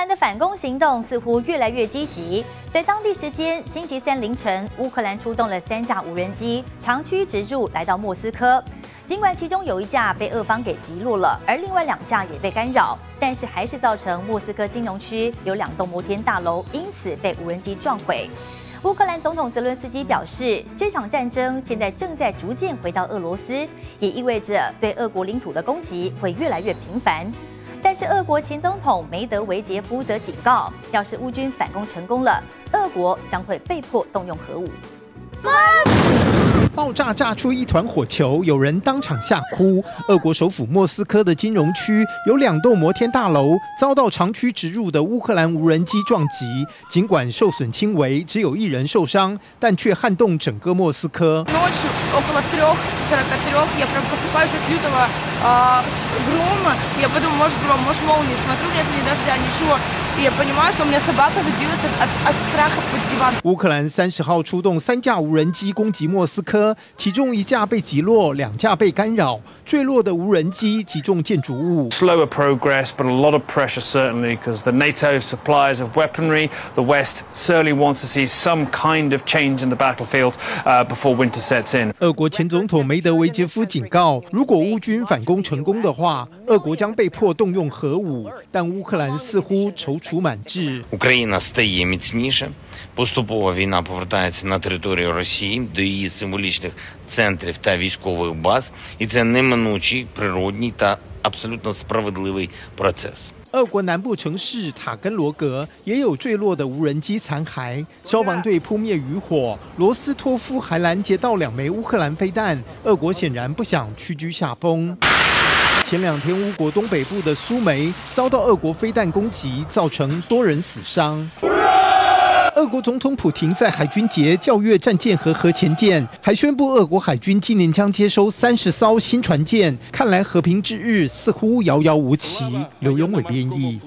兰的反攻行动似乎越来越积极。在当地时间星期三凌晨，乌克兰出动了三架无人机，长驱直入，来到莫斯科。尽管其中有一架被俄方给击落了，而另外两架也被干扰，但是还是造成莫斯科金融区有两栋摩天大楼因此被无人机撞毁。乌克兰总统泽伦斯基表示，这场战争现在正在逐渐回到俄罗斯，也意味着对俄国领土的攻击会越来越频繁。但是，俄国前总统梅德韦杰夫则警告，要是乌军反攻成功了，俄国将会被迫动用核武。爆炸炸出一团火球，有人当场吓哭。俄国首府莫斯科的金融区有两栋摩天大楼遭到长驱直入的乌克兰无人机撞击，尽管受损轻微，只有一人受伤，但却撼动整个莫斯科。乌克兰三十号出动三架无人机攻击莫斯科，其中一架被击落，两架被干扰。坠落的无人机击中建筑物。Slower progress, but a lot of pressure certainly because the NATO supplies of weaponry, the West certainly wants to see some kind of change in the battlefield before winter sets in. 俄国前总统梅德韦杰夫警告，如果乌军反攻成功的话，俄国将被迫动用核武。但乌克兰似乎踌躇满志。Україна стає міцніше. Поступово війна повертається на територію Росії до її символічних центрів та військових баз, і це неминучий природній та абсолютно справедливий процес. 俄国南部城市塔根罗格也有坠落的无人机残骸，消防队扑灭余火。罗斯托夫还拦截到两枚乌克兰飞弹，俄国显然不想屈居下风。前两天，乌国东北部的苏梅遭到俄国飞弹攻击，造成多人死伤。俄国总统普廷在海军节教阅战舰和核潜舰，还宣布俄国海军今年将接收三十艘新船舰。看来和平之日似乎遥遥无期。刘永伟编译。